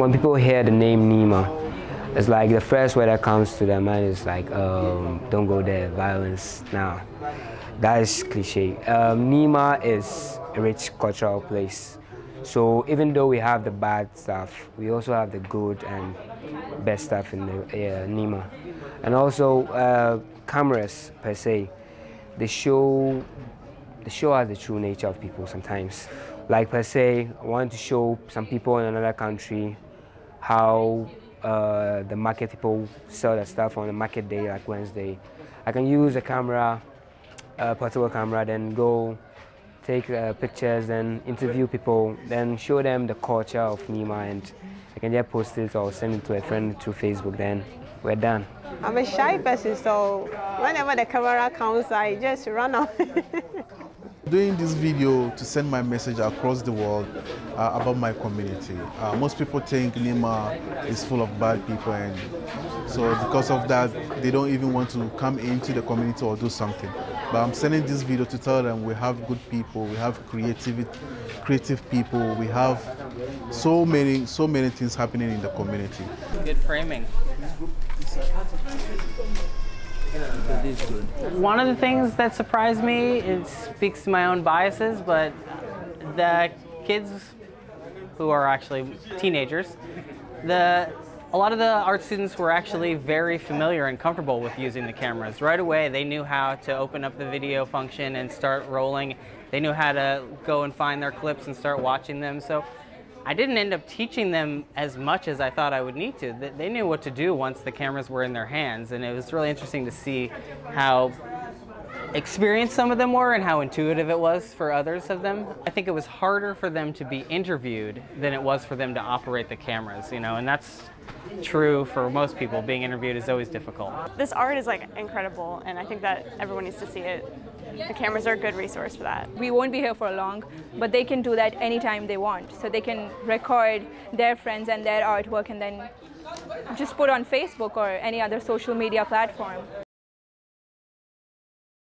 when people hear the name Nima, it's like the first word that comes to their mind is like, um, don't go there, violence. Now, that is cliche. Um, Nima is a rich cultural place. So even though we have the bad stuff, we also have the good and best stuff in the uh, Nima. And also uh, cameras per se, they show, they show us the true nature of people sometimes. Like per se, I want to show some people in another country how uh, the market people sell their stuff on the market day like Wednesday. I can use a camera, a portable camera, then go take uh, pictures, then interview people, then show them the culture of Nima and I can just post it or send it to a friend through Facebook, then we're done. I'm a shy person, so whenever the camera comes, I just run off. doing this video to send my message across the world uh, about my community. Uh, most people think Nima is full of bad people and so because of that they don't even want to come into the community or do something. But I'm sending this video to tell them we have good people, we have creative, creative people, we have so many, so many things happening in the community. Good framing. One of the things that surprised me, it speaks to my own biases, but the kids who are actually teenagers, the a lot of the art students were actually very familiar and comfortable with using the cameras. Right away, they knew how to open up the video function and start rolling. They knew how to go and find their clips and start watching them. So I didn't end up teaching them as much as I thought I would need to. They knew what to do once the cameras were in their hands, and it was really interesting to see how experienced some of them were and how intuitive it was for others of them. I think it was harder for them to be interviewed than it was for them to operate the cameras, you know, and that's true for most people. Being interviewed is always difficult. This art is like incredible and I think that everyone needs to see it. The cameras are a good resource for that. We won't be here for long, but they can do that anytime they want. So they can record their friends and their artwork and then just put on Facebook or any other social media platform.